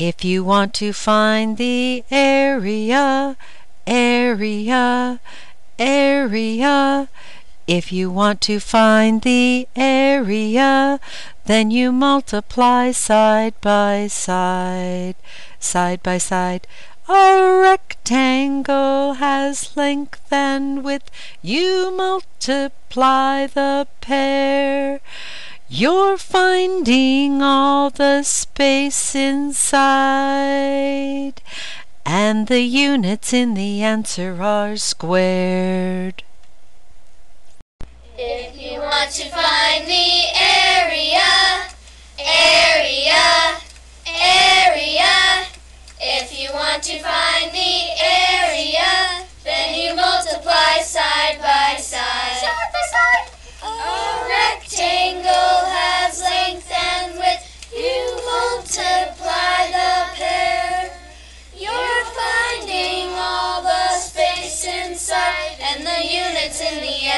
If you want to find the area, area, area, if you want to find the area, then you multiply side by side, side by side. A rectangle has length and width. You multiply the pair. You're finding all the space inside. And the units in the answer are squared. If you want to find the area,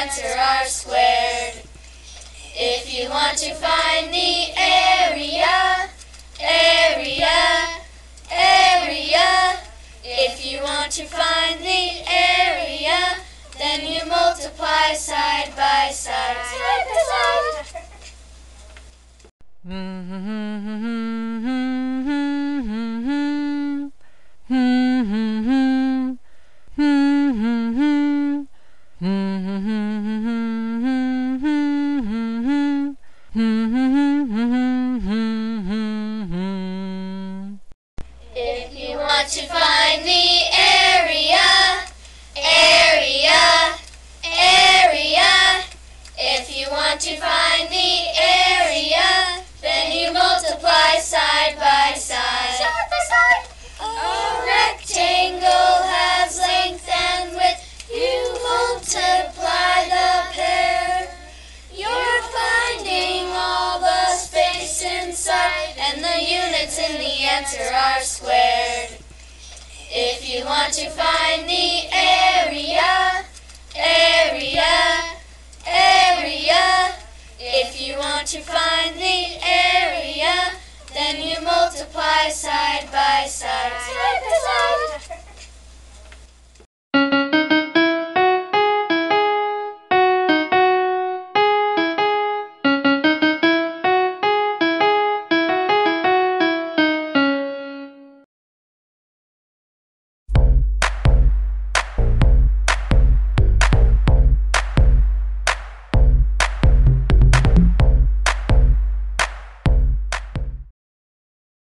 answer are squared. If you want to find the area, area, area. If you want to find the area, then you multiply side by side. Side by side. If you want to find the answer are squared. If you want to find the area, area, area. If you want to find the area, then you multiply side by side. Side by side.